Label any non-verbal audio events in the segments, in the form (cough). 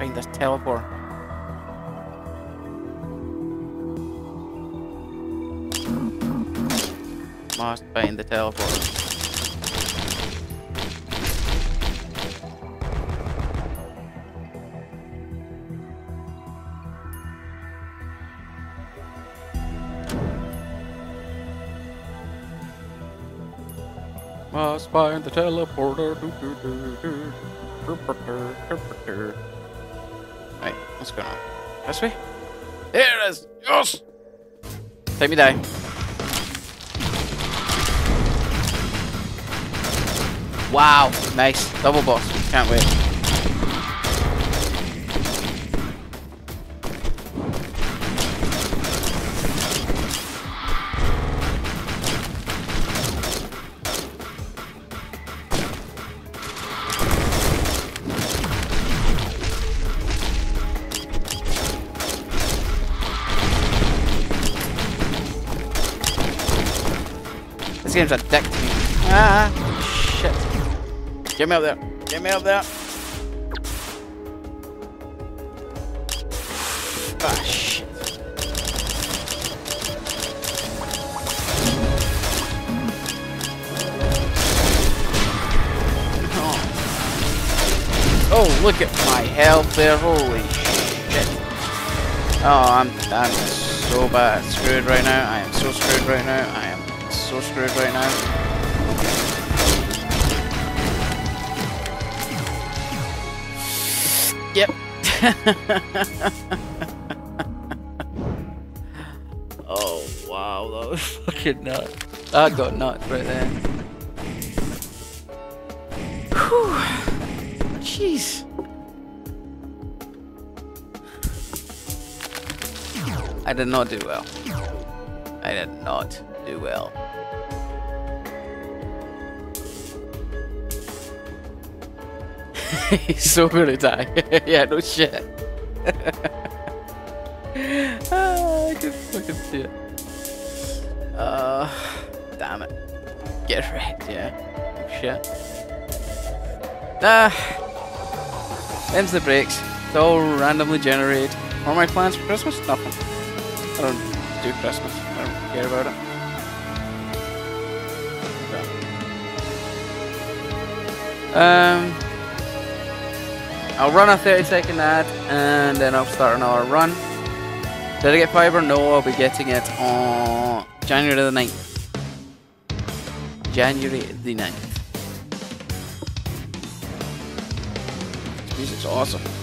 find this teleport. Must find the teleport. Must find the teleporter. Right, what's going on? This way? There it is! Yes! Take me down. Wow, nice. Double boss. Can't wait. This game's a dick to me. Ah, shit. Get me up there. Get me up there. Ah, shit. Oh. oh, look at my health there. Holy shit. Oh, I'm, I'm so bad screwed right now. I am so screwed right now. I am so screwed right now. Yep. (laughs) oh wow, that was (laughs) fucking nuts. That got nuts right there. Whew. Jeez. I did not do well. I did not do well. He's (laughs) so gonna die. (laughs) yeah, no shit. (laughs) ah, I can fucking see it. Uh, damn it. Get wrecked, yeah. Shit. Ah. Ends the breaks. It's all randomly generated. What are my plans for Christmas? Nothing. I don't do Christmas. I don't care about it. Um, I'll run a 30 second ad and then I'll start another run. Did I get fiber? No, I'll be getting it on January the 9th. January the 9th. This music's awesome.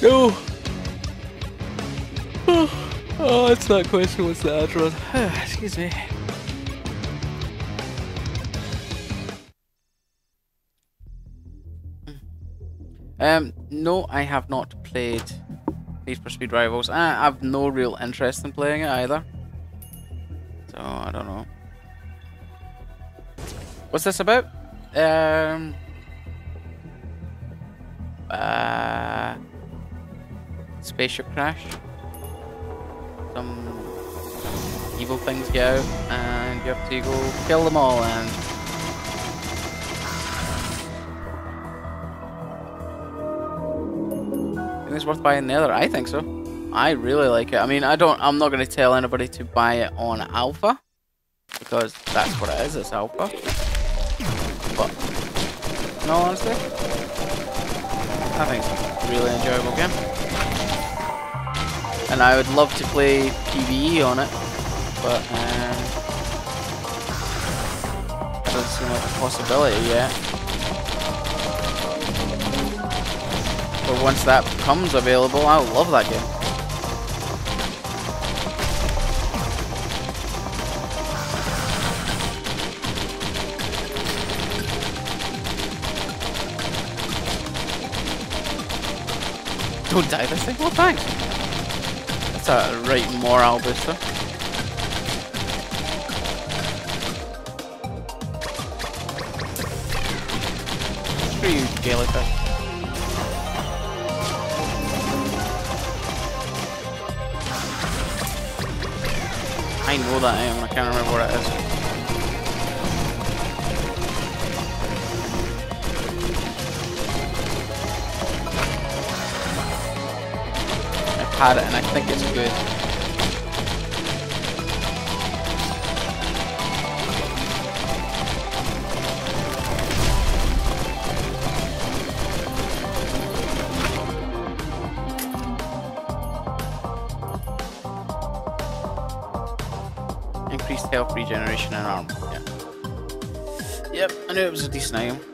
No! Oh, that's not question, what's (sighs) the address? Excuse me. Um, no, I have not played Need for Speed Rivals. I have no real interest in playing it either. So, I don't know. What's this about? Um... Uh spaceship crash. Some evil things go, and you have to go kill them all. And think it's worth buying the other. I think so. I really like it. I mean, I don't. I'm not going to tell anybody to buy it on alpha because that's what it is. It's alpha. But no, honestly, I think it's a really enjoyable game. And I would love to play PvE on it, but um, it doesn't seem like a possibility yet. But once that becomes available, I'll love that game. Don't die this thing? Well, thanks that's a right morale booster. Screw you, Jellyfish. I know that eh, I am, I can't remember what it is. Had it and I think it's good. Increased health regeneration and armor. Yeah. Yep, I knew it was a decent item.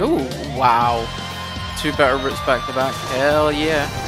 Ooh, wow. Two better roots back to back. Hell yeah.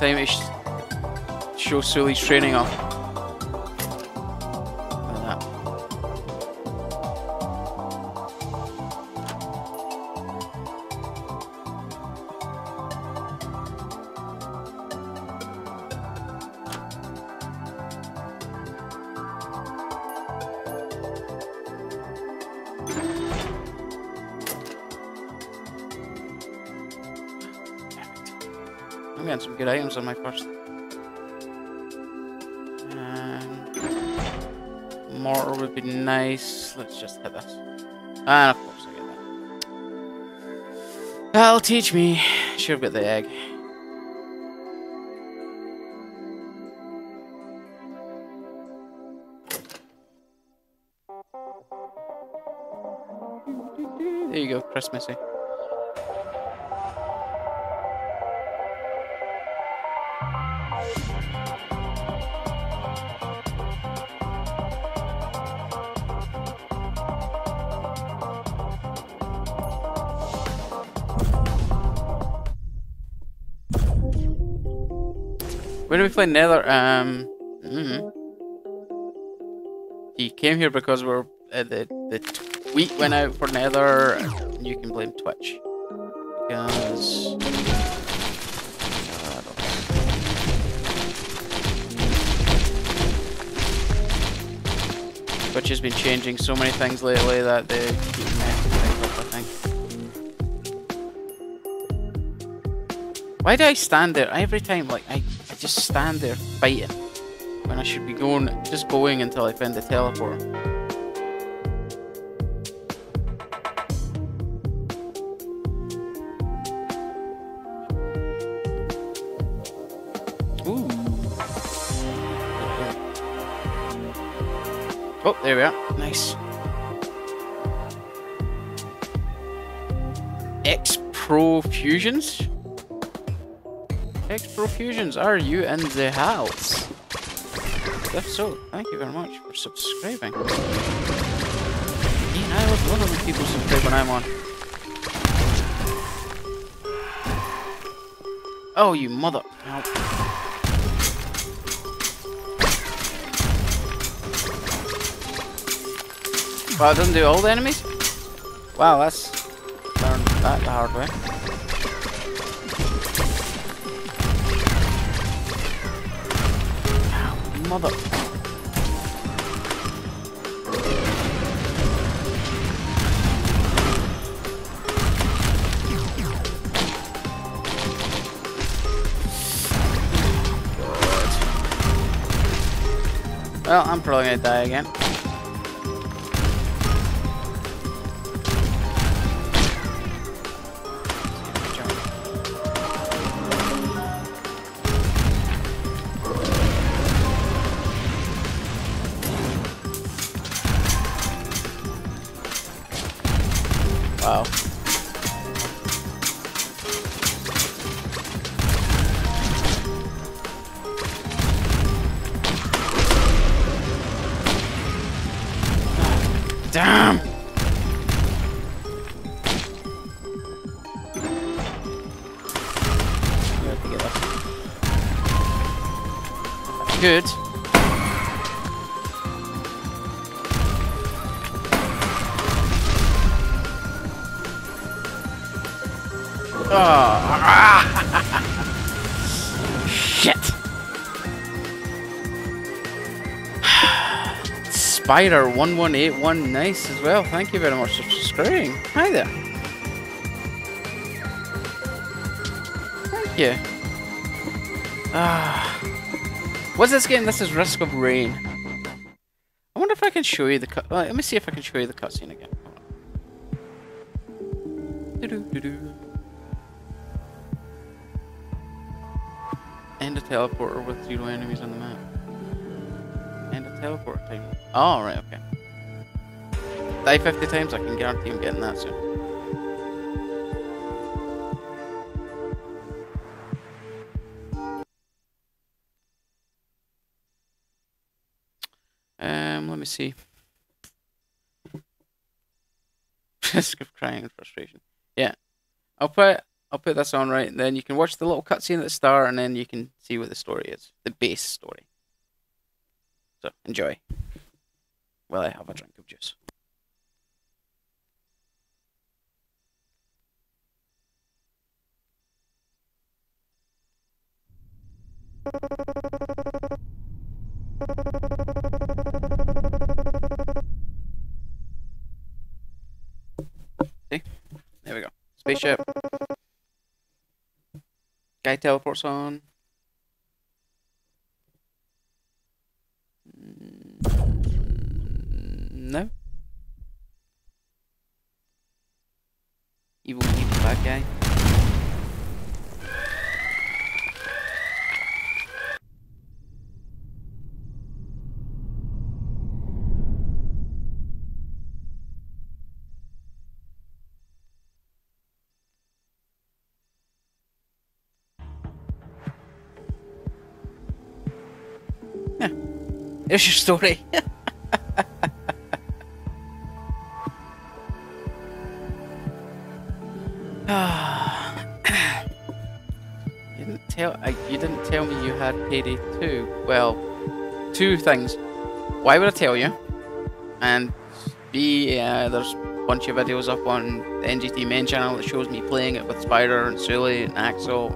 Time to sh show Sully's training off. Let's just hit this. And of course I get that. That'll teach me. Should have got the egg. There you go, Christmassy. When we play Nether? Um, mm -hmm. He came here because we're uh, the the tweet went out for Nether. you can blame Twitch because. Uh, Twitch has been changing so many things lately that they keep messing things up, I think. Why do I stand there every time? Like, I just stand there fighting when I should be going, just going until I find the teleport. Ooh. Oh, there we are. Nice. X Pro Fusions? X Profusions, are you in the house? If so, thank you very much for subscribing. Yeah, I love, love when people subscribe when I'm on. Oh, you mother... Ow. Wow, doesn't do all the enemies? Wow, that's... Learned that the hard way. Mother... Well, I'm probably gonna die again. Good. Oh. (laughs) Shit. (sighs) Spider1181, nice as well. Thank you very much for subscribing. Hi there. Thank you. Ah. What's this game? This is Risk of Rain. I wonder if I can show you the cut. let me see if I can show you the cutscene again. And a teleporter with zero enemies on the map. And a teleport time. Oh, right, okay. Die 50 times, I can guarantee I'm getting that soon. Me see. (laughs) Risk of crying and frustration. Yeah. I'll put I'll put this on right, and then you can watch the little cutscene at the start, and then you can see what the story is, the base story. So enjoy. While I have a drink of juice. Spaceship. Guy teleports on. There's your story. (laughs) (sighs) you didn't tell. I, you didn't tell me you had Payday 2. Well, two things. Why would I tell you? And B, uh, there's a bunch of videos up on the NGT main channel that shows me playing it with Spider and Sully and Axel.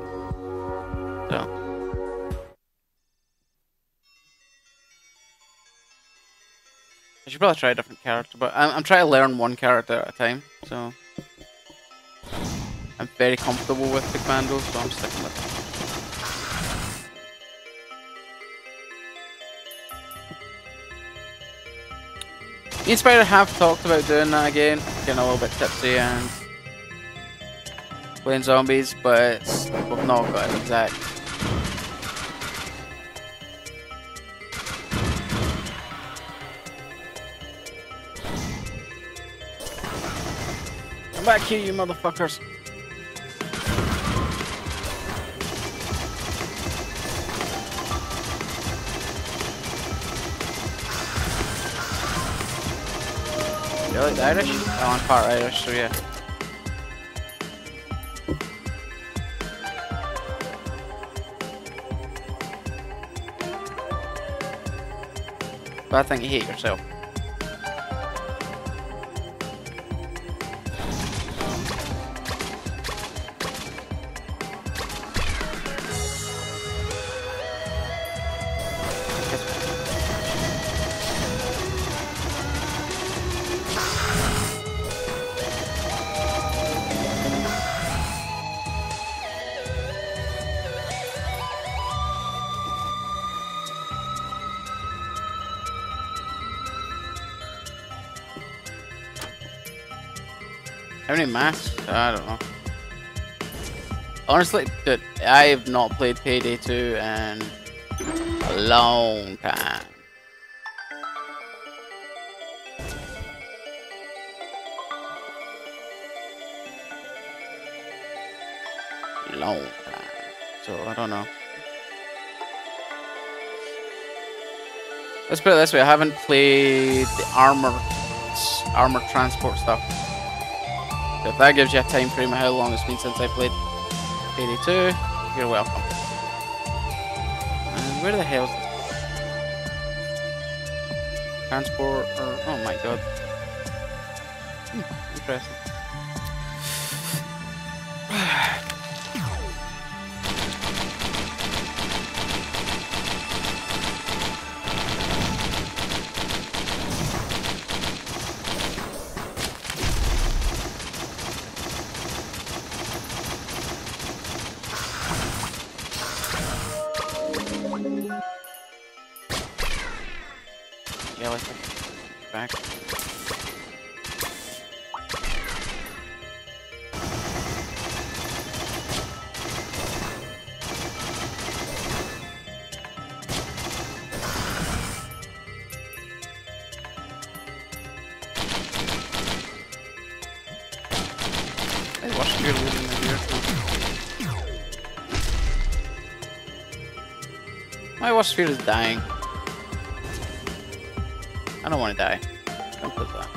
Should probably try a different character, but I'm, I'm trying to learn one character at a time, so... I'm very comfortable with the commando, so I'm sticking with it. Me and Spider have talked about doing that again, getting a little bit tipsy and playing zombies, but we've not got an exact Come back here, you motherfuckers. You like Irish? Oh, I'm part Irish, so yeah. But I think you hate yourself. Mass. I don't know. Honestly, dude, I have not played Payday 2 in a long time. Long time. So, I don't know. Let's put it this way, I haven't played the armor armor transport stuff so if that gives you a time frame of how long it's been since I played Payday 2, you're welcome. And where the hell's transport? Or oh my god, hmm, interesting. My water sphere is dying. I don't want to die. Don't put that.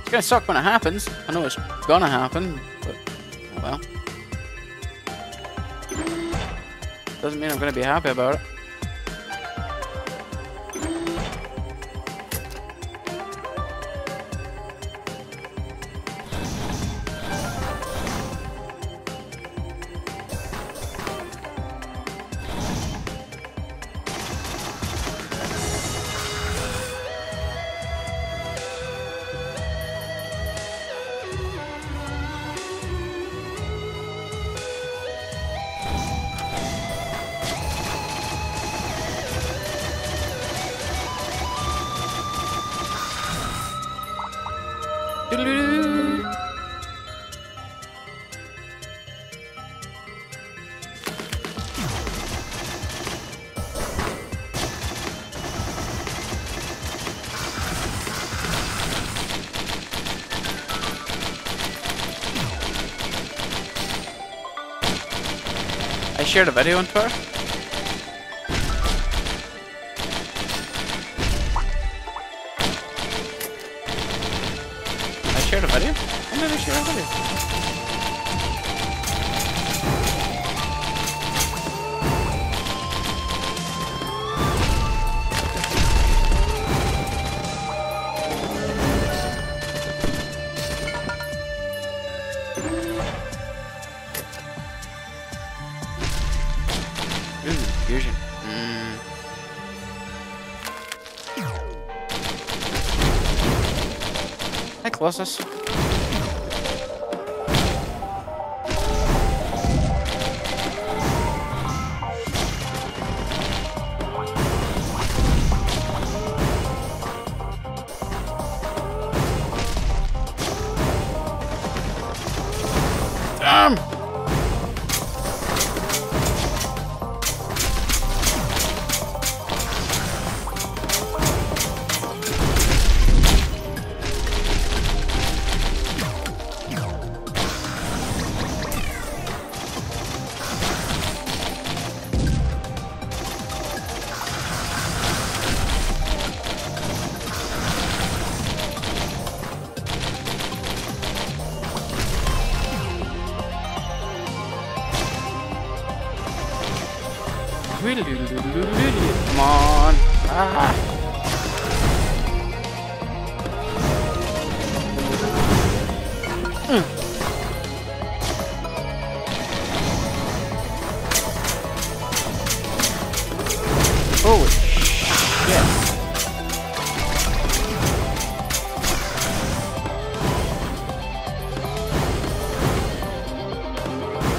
It's gonna suck when it happens. I know it's gonna happen, but oh well. Doesn't mean I'm gonna be happy about it. Shared a video on Twitter. costas.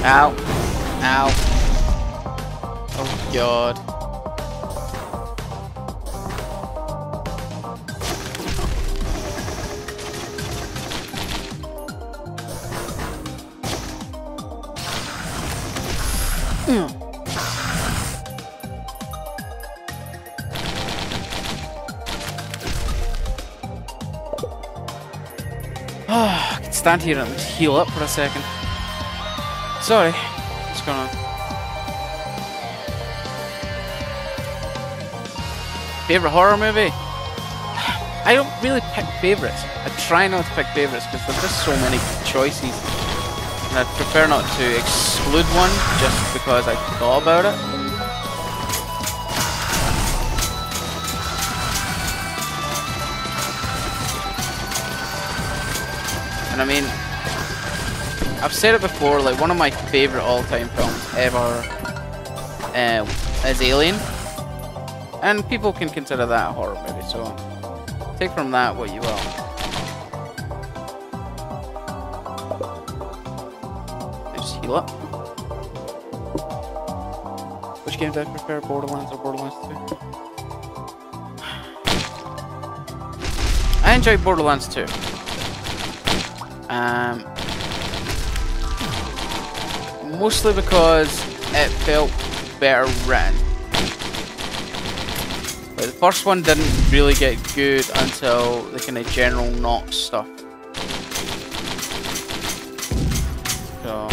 Ow. Ow Oh god. Mm. (sighs) I can stand here and heal up for a second. Sorry. What's going on? Favorite horror movie? (sighs) I don't really pick favorites. I try not to pick favorites because there's just so many choices. And I'd prefer not to exclude one just because I thought about it. And I mean, I've said it before, like one of my favorite all-time films ever uh, is Alien. And people can consider that a horror movie, so take from that what you will. Just heal up. Which game I prefer, Borderlands or Borderlands 2? (sighs) I enjoy Borderlands 2. Um, mostly because it felt better written. But the first one didn't really get good until the kind of General Knoxx stuff. So.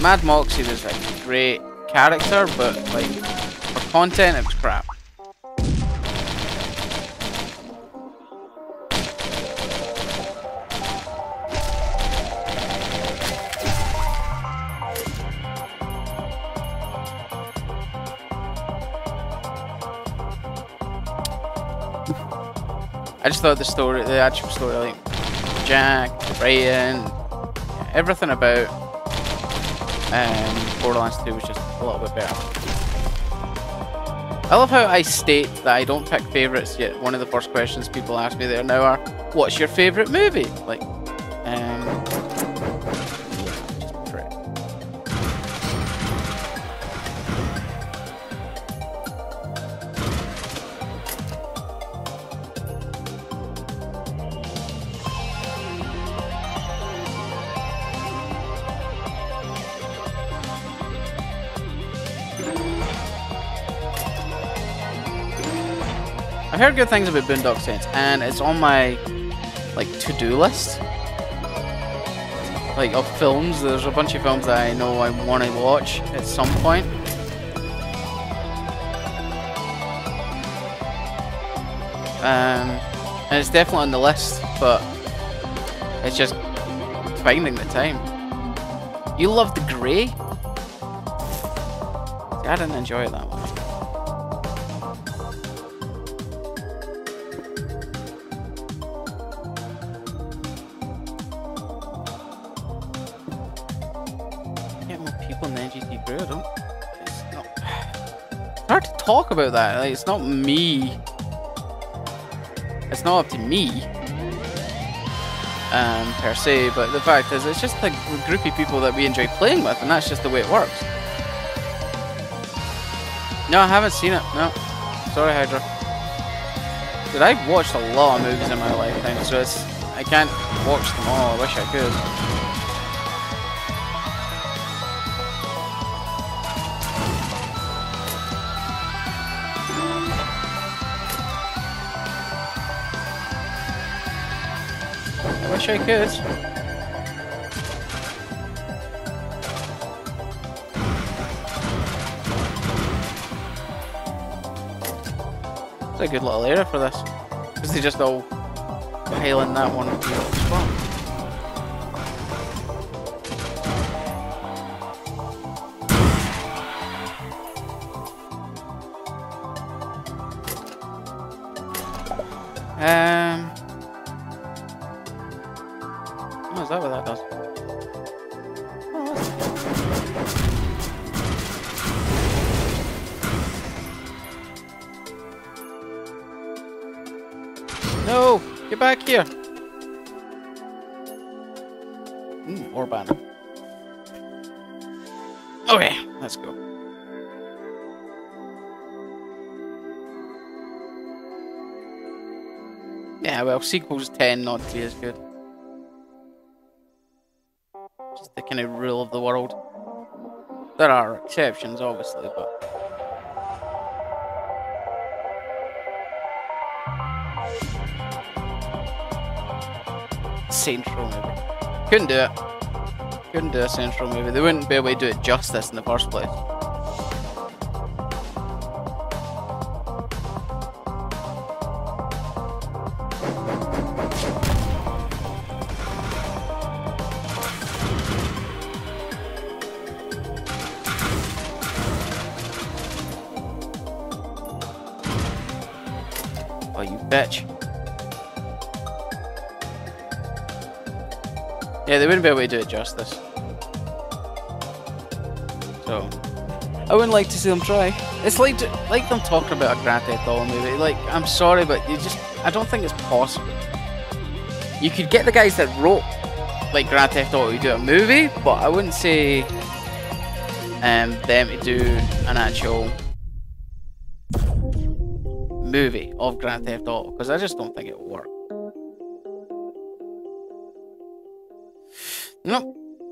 Mad Moxxi was a great character, but like content was crap. I just thought the story, the actual story, like Jack, Ryan, everything about um, Borderlands 2 was just a little bit better. I love how I state that I don't pick favourites, yet one of the first questions people ask me there now are, what's your favourite movie? Like, um, I've heard good things about Boondock Saints, and it's on my like to-do list. Like of films, there's a bunch of films that I know I want to watch at some point. Um, and it's definitely on the list, but it's just finding the time. You love the grey? I didn't enjoy that one. Talk about that. Like, it's not me. It's not up to me. Um, per se, but the fact is, it's just the group of people that we enjoy playing with, and that's just the way it works. No, I haven't seen it. No. Sorry, Hydra. Dude, I've watched a lot of movies in my lifetime, so it's I can't watch them all. I wish I could. Wish I could. It's a good little area for this. Because they just all pile in that one spot. Okay, let's go. Yeah, well, sequel's 10, not to be as good. Just the kind of rule of the world. There are exceptions, obviously, but... Central maybe. Couldn't do it. Couldn't do a central movie. They wouldn't be able to do it justice in the first place. Oh, you bitch. Yeah, they wouldn't be able to do it justice. So, I wouldn't like to see them try. It's like like them talking about a Grand Theft Auto movie. Like, I'm sorry, but you just I don't think it's possible. You could get the guys that wrote like Grand Theft Auto to do a movie, but I wouldn't say um, them to do an actual movie of Grand Theft Auto because I just don't think it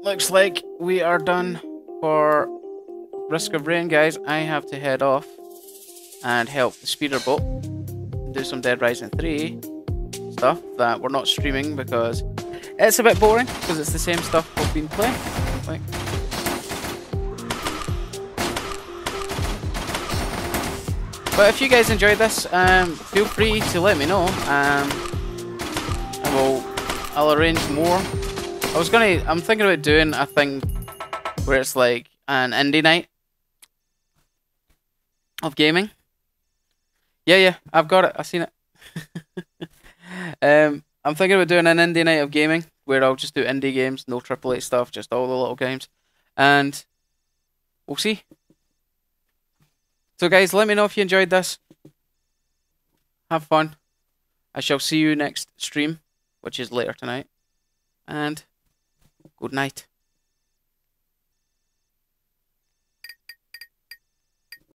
Looks like we are done for Risk of Rain, guys. I have to head off and help the speeder boat do some Dead Rising 3 stuff that we're not streaming because it's a bit boring because it's the same stuff we've been playing. Like, But if you guys enjoyed this, um, feel free to let me know. Um, I will, I'll arrange more. I was gonna, I'm thinking about doing a thing where it's like an indie night of gaming. Yeah, yeah, I've got it. I've seen it. (laughs) um, I'm thinking about doing an indie night of gaming where I'll just do indie games, no AAA stuff, just all the little games, and we'll see. So guys, let me know if you enjoyed this. Have fun. I shall see you next stream, which is later tonight. And good night.